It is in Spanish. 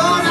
Ahora